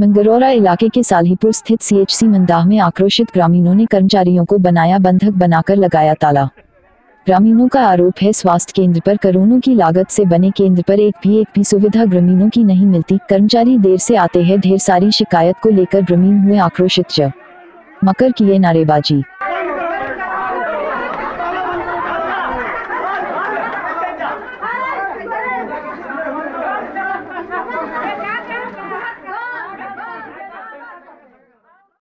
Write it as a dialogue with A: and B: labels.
A: मंगरौरा इलाके के सालहीपुर स्थित सीएचसी मंदाह में आक्रोशित ग्रामीणों ने कर्मचारियों को बनाया बंधक बनाकर लगाया ताला। ग्रामीणों का आरोप है स्वास्थ्य केंद्र पर करोड़ों की लागत से बने केंद्र पर एक भी एक भी सुविधा ग्रामीणों की नहीं मिलती। कर्मचारी देर से आते हैं, ढेर सारी शिकायत को लेकर ग्रामीण हुए आक्रोशित ज। मकर किए नारेबाजी।